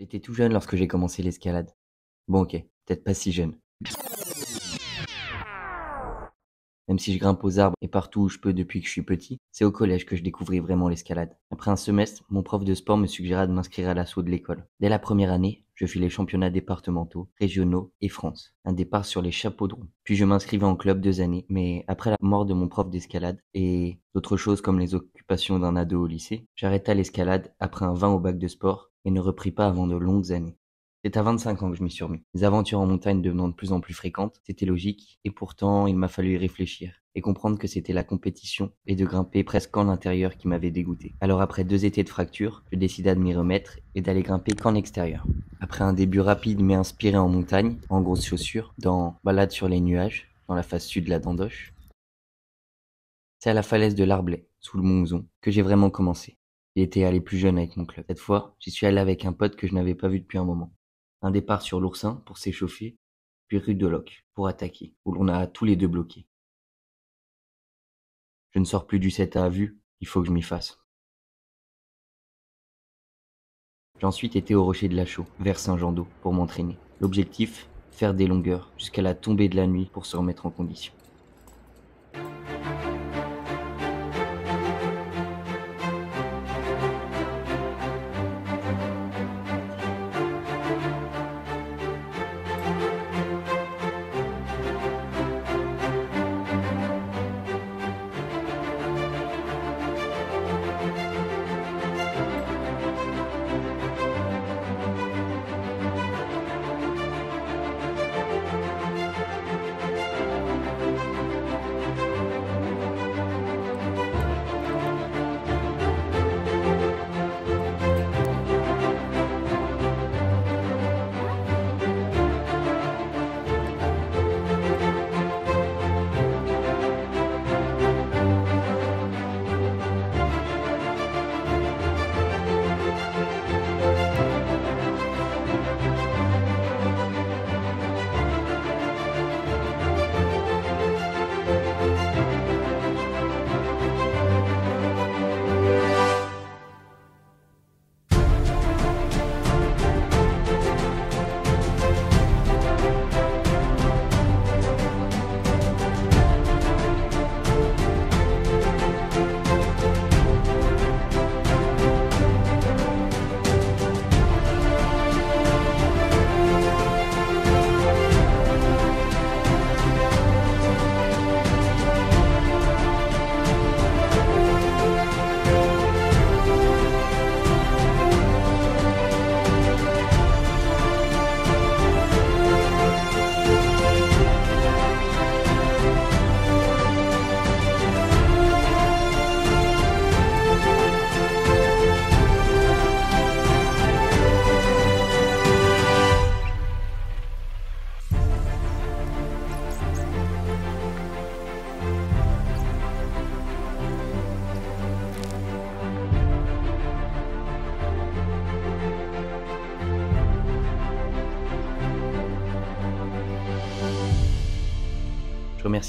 J'étais tout jeune lorsque j'ai commencé l'escalade. Bon ok, peut-être pas si jeune. Même si je grimpe aux arbres et partout où je peux depuis que je suis petit, c'est au collège que je découvris vraiment l'escalade. Après un semestre, mon prof de sport me suggéra de m'inscrire à l'assaut de l'école. Dès la première année, je fis les championnats départementaux, régionaux et France. Un départ sur les chapeaux de roue. Puis je m'inscrivis en club deux années, mais après la mort de mon prof d'escalade et d'autres choses comme les occupations d'un ado au lycée, j'arrêta l'escalade après un 20 au bac de sport et ne repris pas avant de longues années. C'est à 25 ans que je m'y suis remis. Les aventures en montagne devenant de plus en plus fréquentes, c'était logique, et pourtant il m'a fallu y réfléchir, et comprendre que c'était la compétition, et de grimper presque en l'intérieur qui m'avait dégoûté. Alors après deux étés de fracture, je décida de m'y remettre, et d'aller grimper qu'en extérieur. Après un début rapide mais inspiré en montagne, en grosses chaussures, dans Balade sur les nuages, dans la face sud de la Dandoche, c'est à la falaise de l'Arblay, sous le mont Ouzon, que j'ai vraiment commencé. Été allé plus jeune avec mon club. Cette fois, j'y suis allé avec un pote que je n'avais pas vu depuis un moment. Un départ sur l'oursin pour s'échauffer, puis rue de Locke pour attaquer, où l'on a tous les deux bloqué. Je ne sors plus du 7 à vue, il faut que je m'y fasse. J'ai ensuite été au rocher de la Chaux, vers Saint-Jean-d'Eau, pour m'entraîner. L'objectif, faire des longueurs, jusqu'à la tombée de la nuit pour se remettre en condition.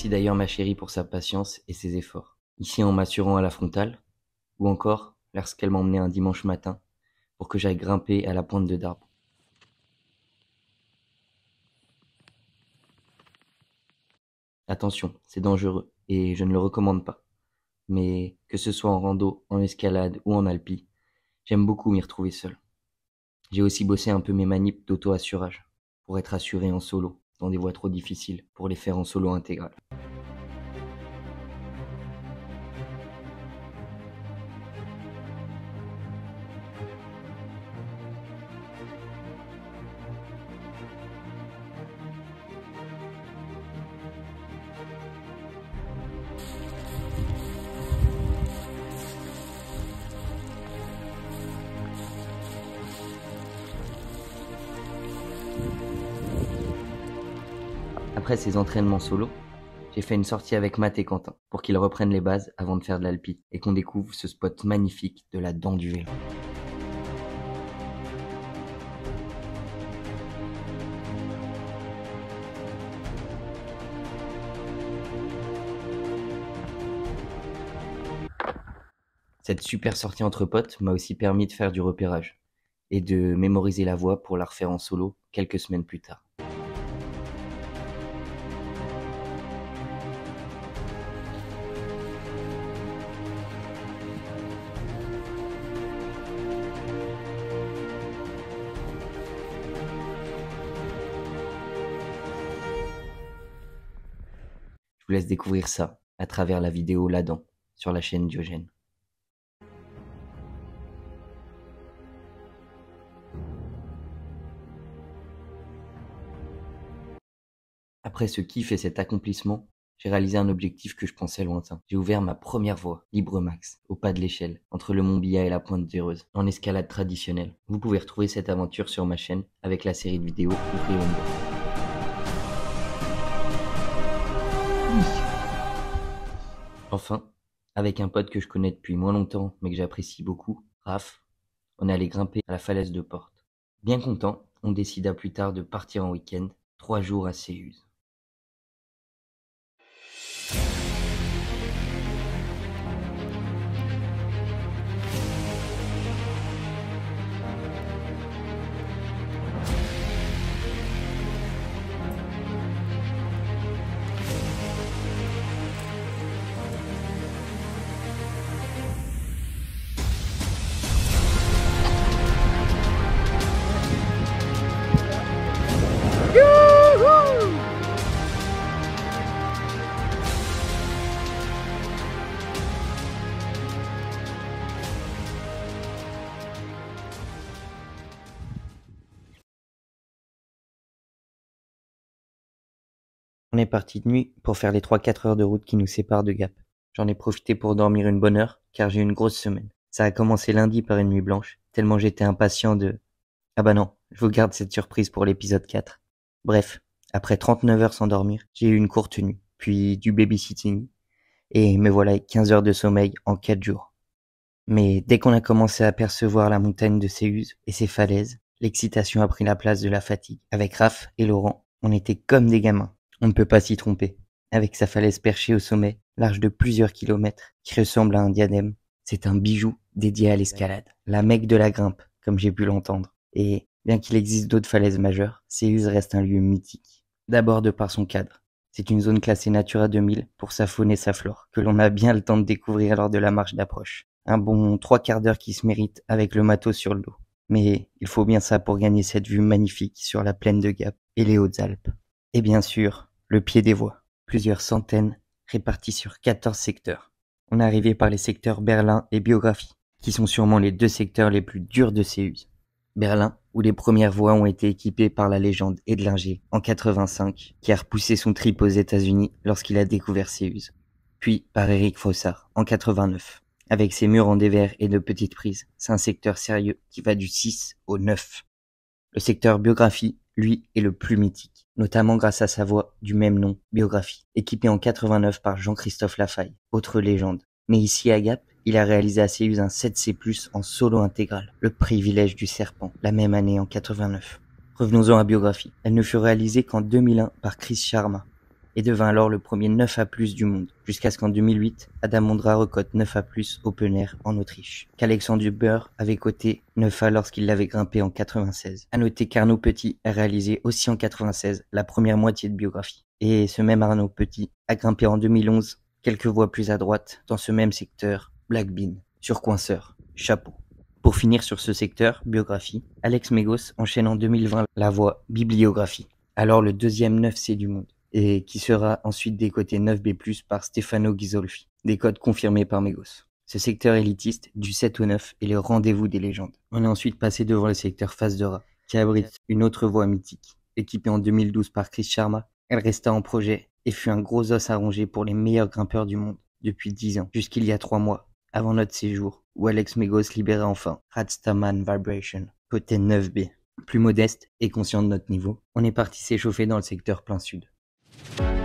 D'ailleurs ma chérie pour sa patience et ses efforts. Ici en m'assurant à la frontale, ou encore lorsqu'elle m'emmenait un dimanche matin pour que j'aille grimper à la pointe de d'arbre. Attention, c'est dangereux et je ne le recommande pas. Mais que ce soit en rando, en escalade ou en alpi, j'aime beaucoup m'y retrouver seul. J'ai aussi bossé un peu mes manips d'auto-assurage pour être assuré en solo dans des voies trop difficiles pour les faire en solo intégral. Après ces entraînements solo, j'ai fait une sortie avec Matt et Quentin pour qu'ils reprennent les bases avant de faire de l'alpi et qu'on découvre ce spot magnifique de la dent du vélo. Cette super sortie entre potes m'a aussi permis de faire du repérage et de mémoriser la voix pour la refaire en solo quelques semaines plus tard. Vous laisse découvrir ça à travers la vidéo là-dedans sur la chaîne Diogène. Après ce kiff et cet accomplissement, j'ai réalisé un objectif que je pensais lointain. J'ai ouvert ma première voie, libre max, au pas de l'échelle, entre le Mont et la Pointe d'Heureuse, en escalade traditionnelle. Vous pouvez retrouver cette aventure sur ma chaîne avec la série de vidéos Ouvrir une Enfin, avec un pote que je connais depuis moins longtemps mais que j'apprécie beaucoup, Raph, on allé grimper à la falaise de Porte. Bien content, on décida plus tard de partir en week-end, trois jours à Séuse. On est parti de nuit pour faire les 3-4 heures de route qui nous séparent de Gap. J'en ai profité pour dormir une bonne heure, car j'ai une grosse semaine. Ça a commencé lundi par une nuit blanche, tellement j'étais impatient de... Ah bah non, je vous garde cette surprise pour l'épisode 4. Bref, après 39 heures sans dormir, j'ai eu une courte nuit, puis du babysitting, et me voilà avec 15 heures de sommeil en 4 jours. Mais dès qu'on a commencé à apercevoir la montagne de Séuse et ses falaises, l'excitation a pris la place de la fatigue. Avec Raph et Laurent, on était comme des gamins. On ne peut pas s'y tromper. Avec sa falaise perchée au sommet, large de plusieurs kilomètres, qui ressemble à un diadème, c'est un bijou dédié à l'escalade. La mecque de la grimpe, comme j'ai pu l'entendre. Et bien qu'il existe d'autres falaises majeures, Céuse reste un lieu mythique. D'abord de par son cadre. C'est une zone classée Natura 2000 pour sa faune et sa flore, que l'on a bien le temps de découvrir lors de la marche d'approche. Un bon trois quarts d'heure qui se mérite avec le matos sur le dos. Mais il faut bien ça pour gagner cette vue magnifique sur la plaine de Gap et les Hautes-Alpes. Et bien sûr, le pied des voies, plusieurs centaines répartis sur 14 secteurs. On est arrivé par les secteurs Berlin et Biographie, qui sont sûrement les deux secteurs les plus durs de Céuse. Berlin, où les premières voies ont été équipées par la légende Edlinger en 85, qui a repoussé son trip aux États-Unis lorsqu'il a découvert Céuse. Puis par Eric Fossard en 89, avec ses murs en dévers et de petites prises. C'est un secteur sérieux qui va du 6 au 9. Le secteur Biographie, lui, est le plus mythique notamment grâce à sa voix du même nom, Biographie, équipée en 89 par Jean-Christophe Lafaille, autre légende. Mais ici à Gap, il a réalisé à Céuse un 7C+, en solo intégral, le privilège du serpent, la même année en 89. Revenons-en à Biographie. Elle ne fut réalisée qu'en 2001 par Chris Sharma, et devint alors le premier 9A+, du monde, jusqu'à ce qu'en 2008, Adam Mondra recote 9A+, open air en Autriche, qu'Alexandre Dubber avait coté 9A lorsqu'il l'avait grimpé en 96. À noter qu'Arnaud Petit a réalisé aussi en 96 la première moitié de biographie. Et ce même Arnaud Petit a grimpé en 2011, quelques voies plus à droite, dans ce même secteur, Black Bean, sur Coinceur, Chapeau. Pour finir sur ce secteur, biographie, Alex Megos enchaîne en 2020 la voie bibliographie, alors le deuxième 9C du monde et qui sera ensuite décoté 9B+, par Stefano Ghisolfi, des codes confirmés par Megos. Ce secteur élitiste, du 7 au 9, est le rendez-vous des légendes. On est ensuite passé devant le secteur Face de Rat, qui abrite une autre voie mythique. Équipée en 2012 par Chris Sharma, elle resta en projet et fut un gros os à ronger pour les meilleurs grimpeurs du monde depuis 10 ans, jusqu'il y a 3 mois, avant notre séjour, où Alex Megos libéra enfin Radstaman Vibration, côté 9B. Plus modeste et conscient de notre niveau, on est parti s'échauffer dans le secteur plein sud. Bye.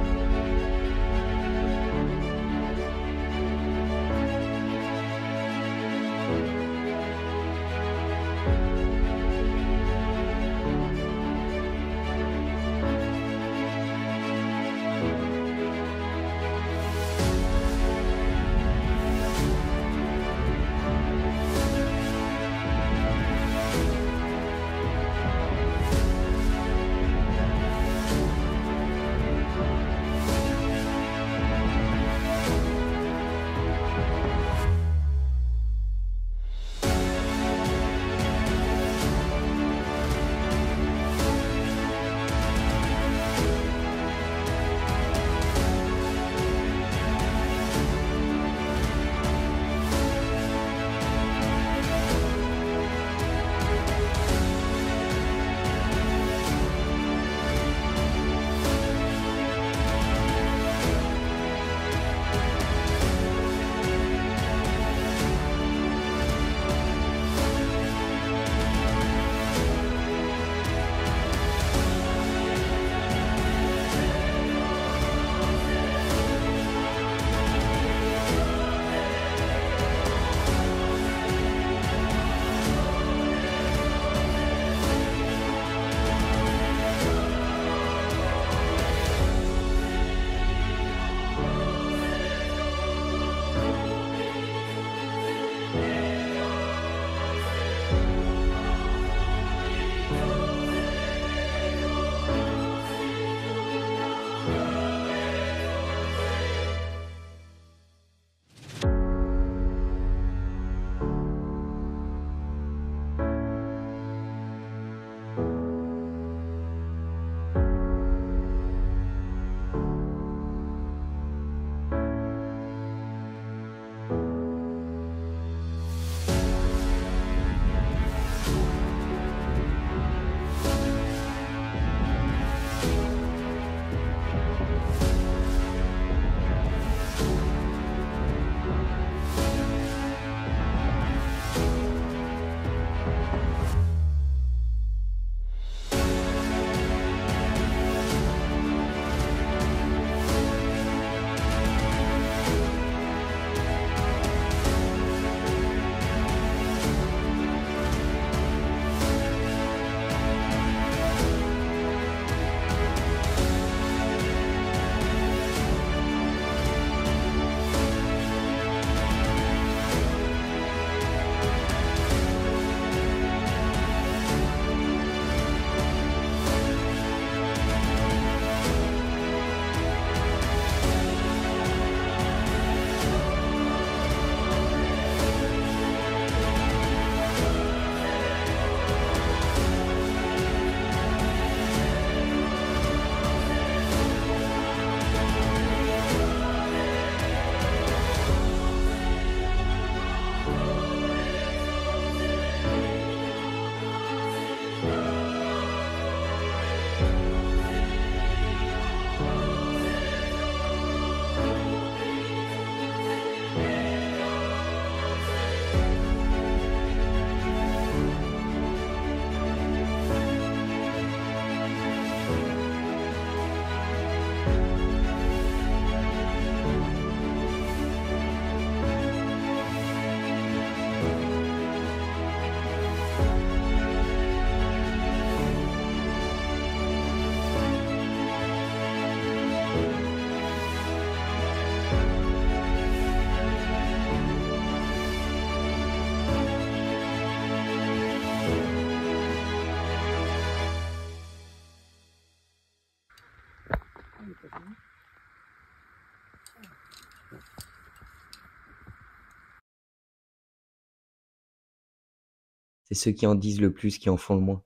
C'est ceux qui en disent le plus qui en font le moins.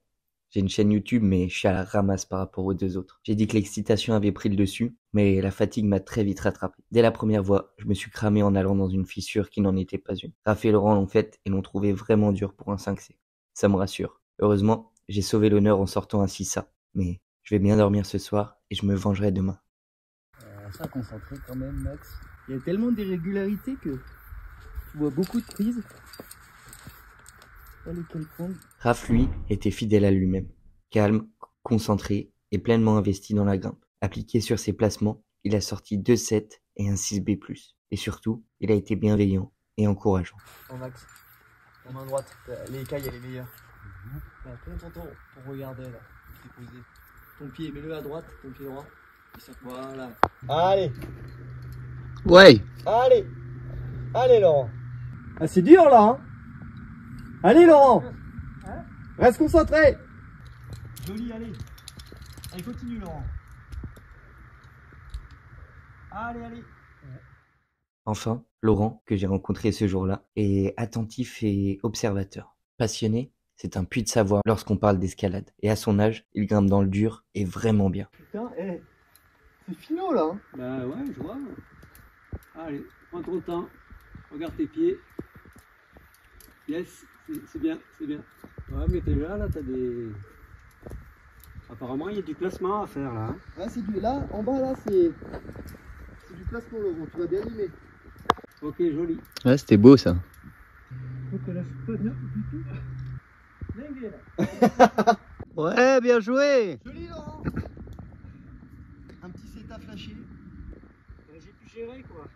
J'ai une chaîne YouTube, mais je suis à la ramasse par rapport aux deux autres. J'ai dit que l'excitation avait pris le dessus, mais la fatigue m'a très vite rattrapé. Dès la première voie, je me suis cramé en allant dans une fissure qui n'en était pas une. Raph et Laurent l'ont faite et l'ont trouvé vraiment dur pour un 5C. Ça me rassure. Heureusement, j'ai sauvé l'honneur en sortant ainsi ça. Mais je vais bien dormir ce soir et je me vengerai demain. Euh, ça concentré quand même, Max. Il y a tellement d'irrégularités que tu vois beaucoup de prises. Raph, lui, était fidèle à lui-même. Calme, concentré et pleinement investi dans la grimpe. Appliqué sur ses placements, il a sorti deux 7 et un 6B+. Et surtout, il a été bienveillant et encourageant. Oh Max, ton main droite, les écailles elle est meilleure. Prends ton temps pour regarder là, posé. Ton pied, mets-le à droite, ton pied droit. Voilà. Allez, Ouais allez, allez Laurent. Ah c'est dur là hein Allez Laurent Reste concentré Joli, allez. Allez, continue Laurent. Allez, allez. Enfin, Laurent, que j'ai rencontré ce jour-là, est attentif et observateur. Passionné, c'est un puits de savoir lorsqu'on parle d'escalade. Et à son âge, il grimpe dans le dur et vraiment bien. Putain, eh, c'est finaux là. hein. Bah ouais, je vois. Allez, prends ton temps. Regarde tes pieds. Yes, c'est- bien, c'est bien. Ouais, mais déjà là, t'as des. Apparemment, il y a du placement à faire là. hein. Ah, c'est du là, en bas là, c'est c'est du placement Laurent, tu vas bien limer. Ok, joli. Ouais, c'était beau ça. Faut que du tout. Ouais, bien joué. Joli Laurent. Un petit setup flashé. Euh, J'ai pu gérer quoi.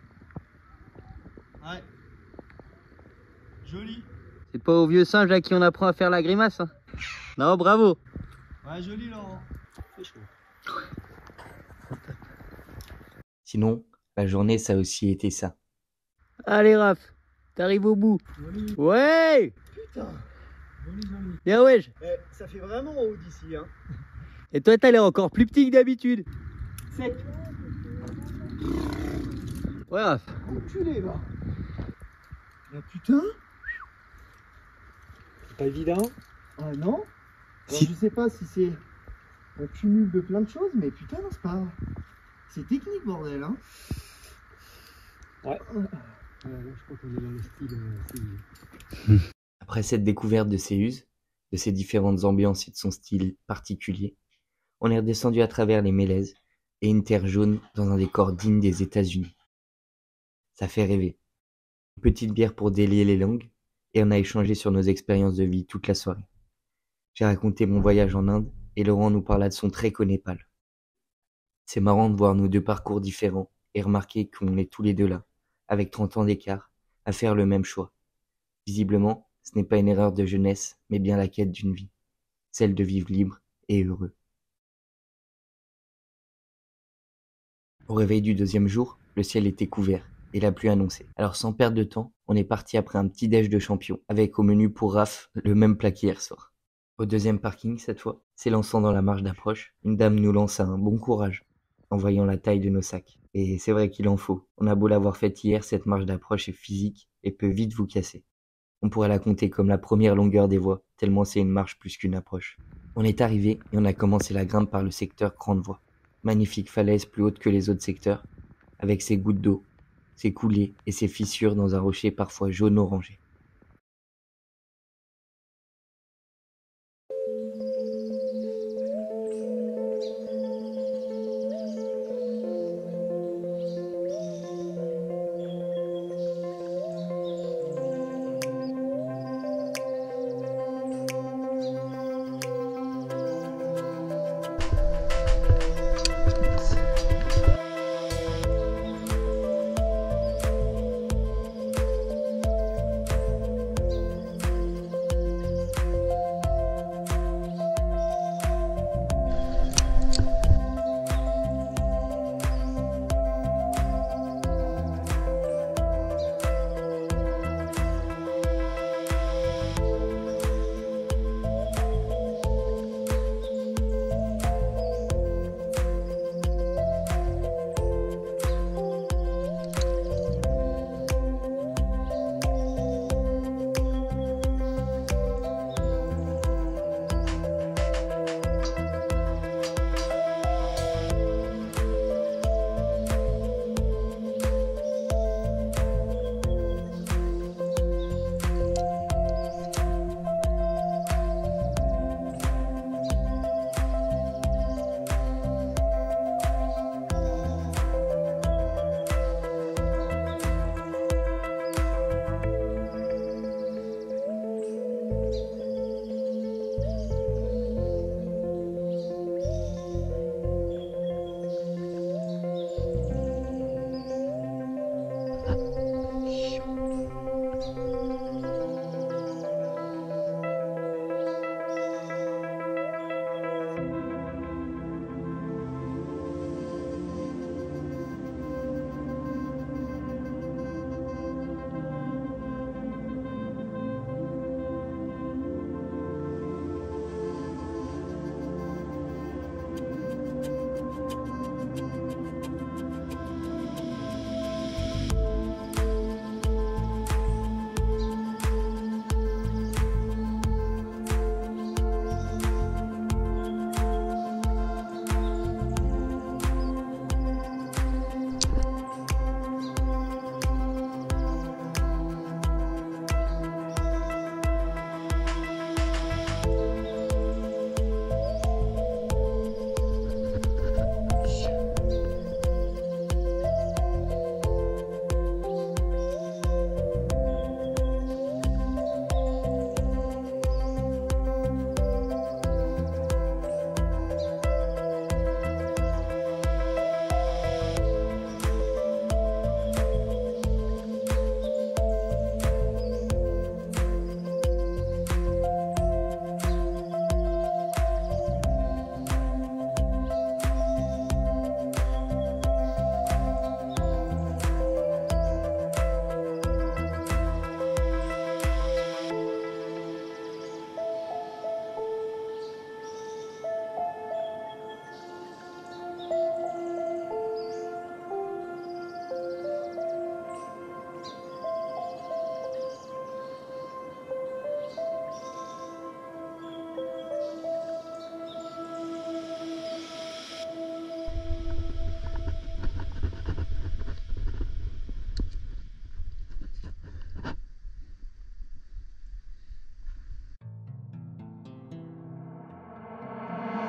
Ouais. Joli. C'est pas au vieux singe à qui on apprend à faire la grimace. hein. Non, bravo. Ouais, joli Laurent. C'est chaud. Sinon, la journée, ça a aussi été ça. Allez, Raph, t'arrives au bout. Joli, Ouais Putain. joli, joli. Bien ouais. Eh, ça fait vraiment haut d'ici hein. Et toi, t'as l'air encore plus petit que d'habitude. Sec. Ouais, Raph. Enculé. Ah putain. C'est pas évident. Ah non Alors, Si. Je sais pas si c'est un cumul de plein de choses, mais putain, non, c'est pas. C'est technique, bordel, hein. Ouais, là, je crois qu'on est dans le style. euh. Après cette découverte de uses, de ses différentes ambiances et de son style particulier, on est redescendu à travers les mélèzes et une terre jaune dans un décor digne des États-Unis. Ça fait rêver. Une petite bière pour délier les langues et on a échangé sur nos expériences de vie toute la soirée. J'ai raconté mon voyage en Inde et Laurent nous parla de son trek au Népal. C'est marrant de voir nos deux parcours différents et remarquer qu'on est tous les deux là, avec 30 ans d'écart, à faire le même choix. Visiblement, ce n'est pas une erreur de jeunesse, mais bien la quête d'une vie, celle de vivre libre et heureux. Au réveil du deuxième jour, le ciel était couvert et la pluie annoncée. Alors sans perdre de temps, on est parti après un petit déj de champion, avec au menu pour Raph le même plat qu'hier soir. Au deuxième parking, cette fois, s'élançant dans la marche d'approche, une dame nous lança un bon courage, en voyant la taille de nos sacs. Et c'est vrai qu'il en faut. On a beau l'avoir faite hier, cette marche d'approche est physique et peut vite vous casser. On pourrait la compter comme la première longueur des voies, tellement c'est une marche plus qu'une approche. On est arrivé et on a commencé la grimpe par le secteur Grande Voie. Magnifique falaise plus haute que les autres secteurs, avec ses gouttes d'eau, ses coulées et ses fissures dans un rocher parfois jaune-orangé.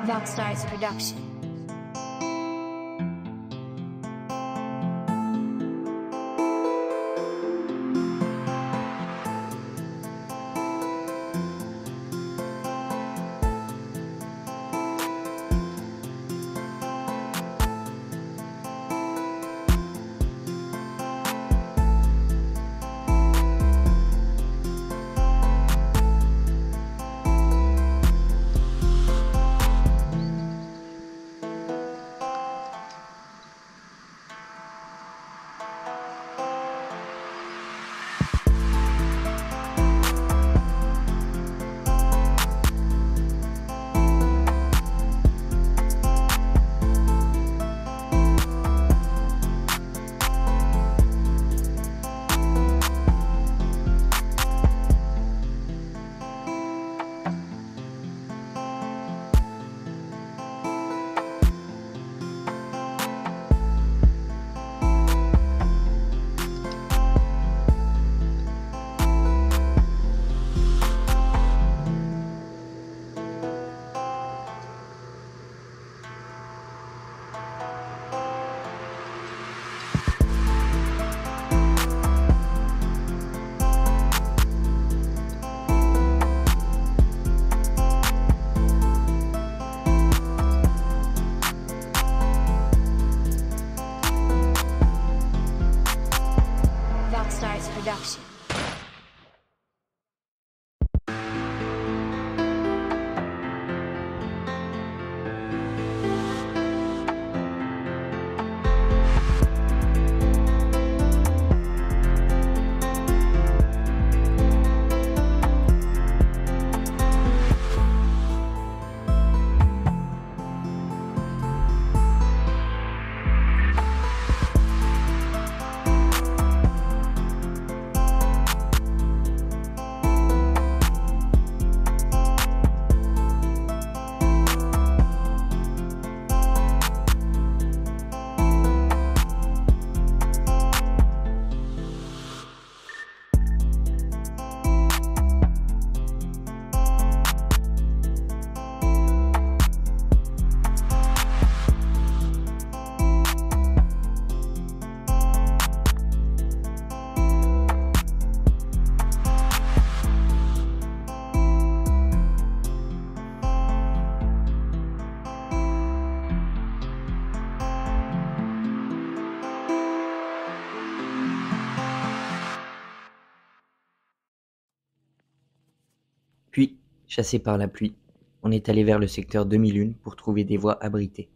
Voxstars production. Puis, chassé par la pluie, on est allé vers le secteur 2001 pour trouver des voies abritées.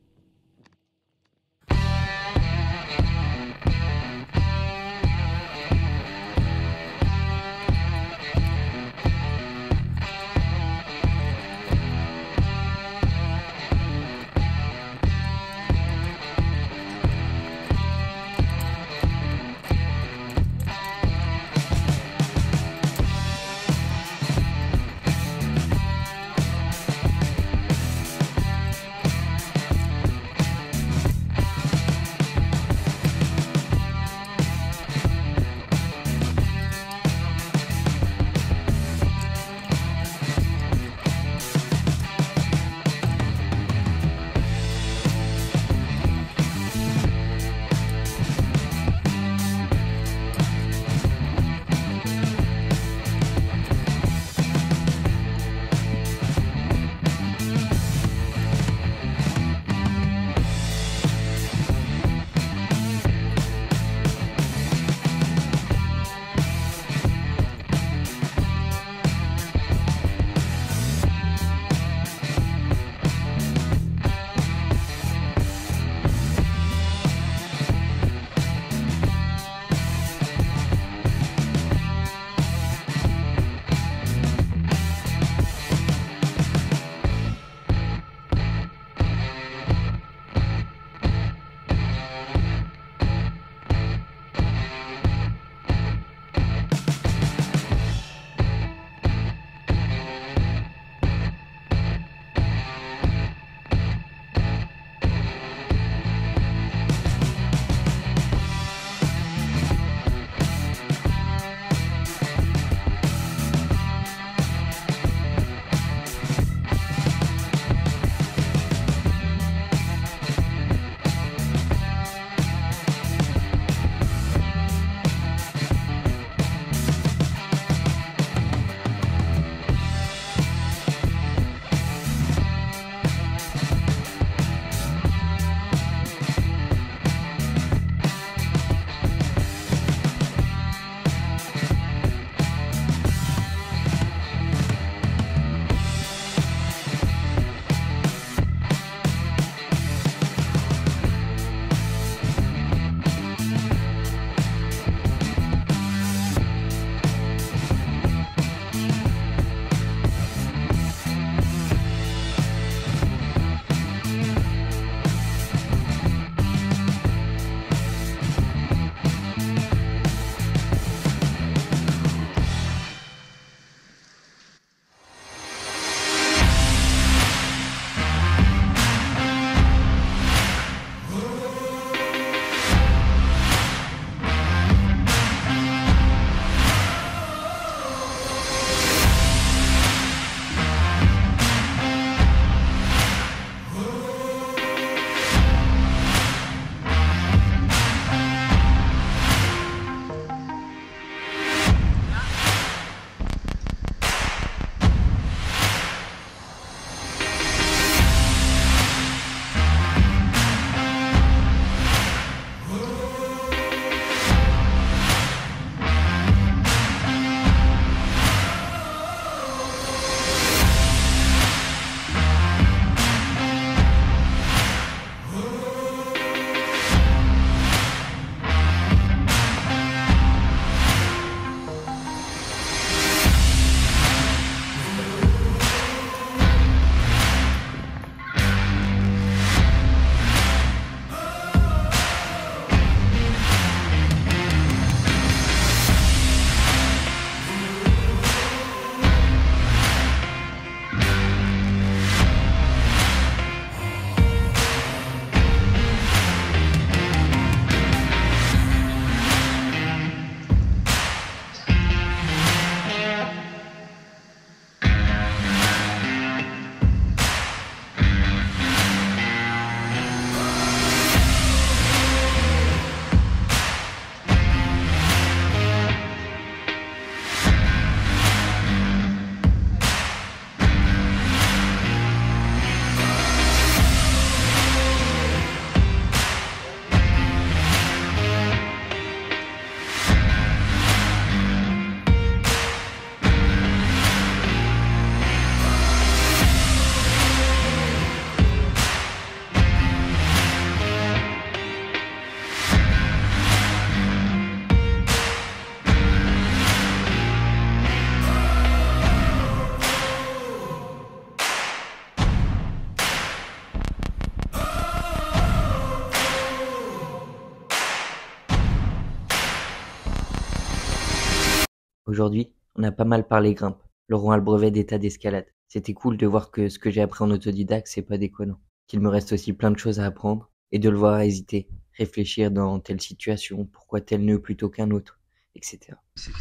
Aujourd'hui, on a pas mal parlé grimpe. Laurent a le brevet d'état d'escalade. C'était cool de voir que ce que j'ai appris en autodidacte, c'est pas déconnant. Qu'il me reste aussi plein de choses à apprendre et de le voir hésiter, réfléchir dans telle situation, pourquoi tel nœud plutôt qu'un autre, etc. C'est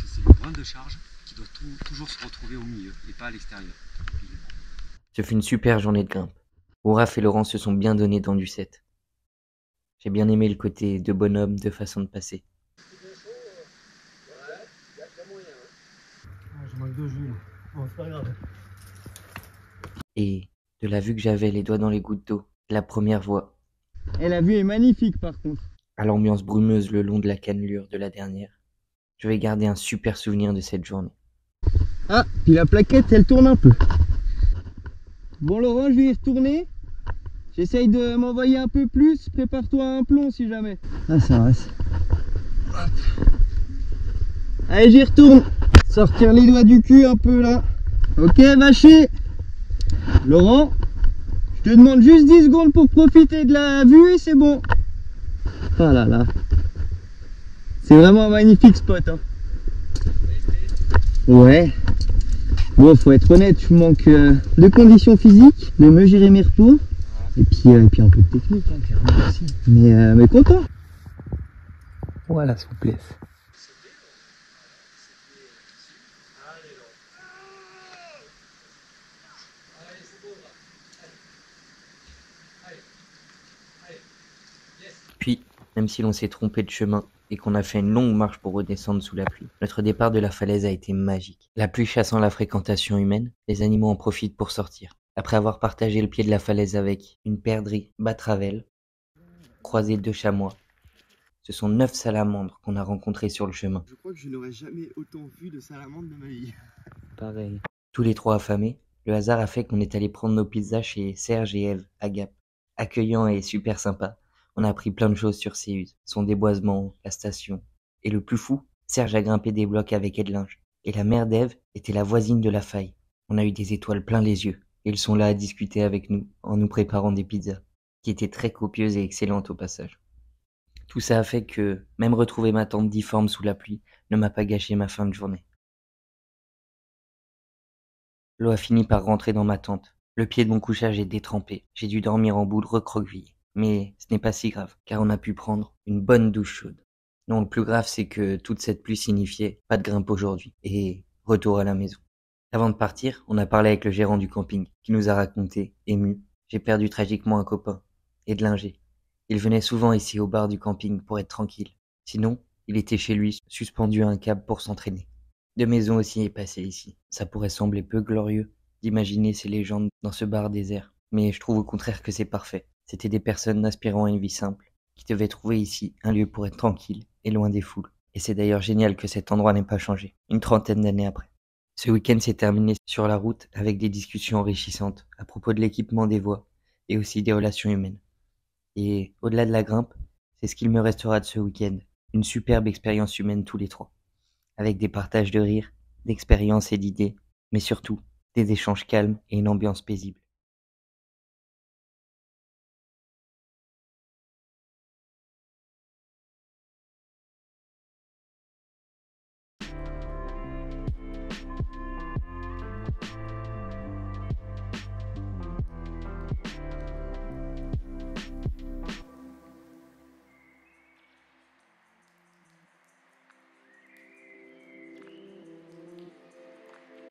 point de charge qui doit tout- toujours se retrouver au milieu et pas à l'extérieur. Ce fut une super journée de grimpe. où Raph et Laurent se sont bien donnés dans du set. J'ai bien aimé le côté de bonhomme, de façon de passer. Bon, c'est pas grave. Et de la vue que j'avais les doigts dans les gouttes d'eau, la première voix, Et la vue est magnifique par contre. à l'ambiance brumeuse le long de la cannelure de la dernière, je vais garder un super souvenir de cette journée. Ah, puis la plaquette elle tourne un peu. Bon Laurent, je vais y retourner. J'essaye de m'envoyer un peu plus. Prépare-toi à un plomb si jamais. Ah, ça reste. Allez, j'y retourne. Sortir les doigts du cul un peu là. Ok, vaché. Laurent, je te demande juste 10 secondes pour profiter de la vue et c'est bon. Ah là là. C'est vraiment un magnifique spot. Hein. Ouais. Bon, faut être honnête, je manque euh, de conditions physiques, de mesurer mes retours, et puis, euh, et puis un peu de technique, hein, aussi. Mais, euh, mais content. Voilà, souplesse. Puis, même si l'on s'est trompé de chemin et qu'on a fait une longue marche pour redescendre sous la pluie, notre départ de la falaise a été magique. La pluie chassant la fréquentation humaine, les animaux en profitent pour sortir. Après avoir partagé le pied de la falaise avec une perdrix batravelle, croisé deux chamois, ce sont neuf salamandres qu'on a rencontrés sur le chemin. Je crois que je n'aurais jamais autant vu de salamandres de ma vie. Pareil. Tous les trois affamés, le hasard a fait qu'on est allé prendre nos pizzas chez Serge et Eve à Gap. Accueillant et super sympa, on a appris plein de choses sur Céus, son déboisement, la station. Et le plus fou, Serge a grimpé des blocs avec Edlinge. Et la mère d'Eve était la voisine de la faille. On a eu des étoiles plein les yeux. Et ils sont là à discuter avec nous, en nous préparant des pizzas, qui étaient très copieuses et excellentes au passage. Tout ça a fait que, même retrouver ma tante difforme sous la pluie, ne m'a pas gâché ma fin de journée. L'eau a fini par rentrer dans ma tente. Le pied de mon couchage est détrempé. J'ai dû dormir en boule recroquevillé. Mais ce n'est pas si grave, car on a pu prendre une bonne douche chaude. Non, le plus grave, c'est que toute cette pluie signifiait pas de grimpe aujourd'hui et retour à la maison. Avant de partir, on a parlé avec le gérant du camping, qui nous a raconté, ému, j'ai perdu tragiquement un copain, Edlinger. Il venait souvent ici au bar du camping pour être tranquille. Sinon, il était chez lui, suspendu à un câble pour s'entraîner. De maison aussi est passé ici. Ça pourrait sembler peu glorieux d'imaginer ces légendes dans ce bar désert, mais je trouve au contraire que c'est parfait. C'était des personnes aspirant à une vie simple, qui devaient trouver ici un lieu pour être tranquille et loin des foules. Et c'est d'ailleurs génial que cet endroit n'ait pas changé, une trentaine d'années après. Ce week-end s'est terminé sur la route avec des discussions enrichissantes à propos de l'équipement des voies et aussi des relations humaines. Et au-delà de la grimpe, c'est ce qu'il me restera de ce week-end, une superbe expérience humaine tous les trois, avec des partages de rires, d'expériences et d'idées, mais surtout des échanges calmes et une ambiance paisible.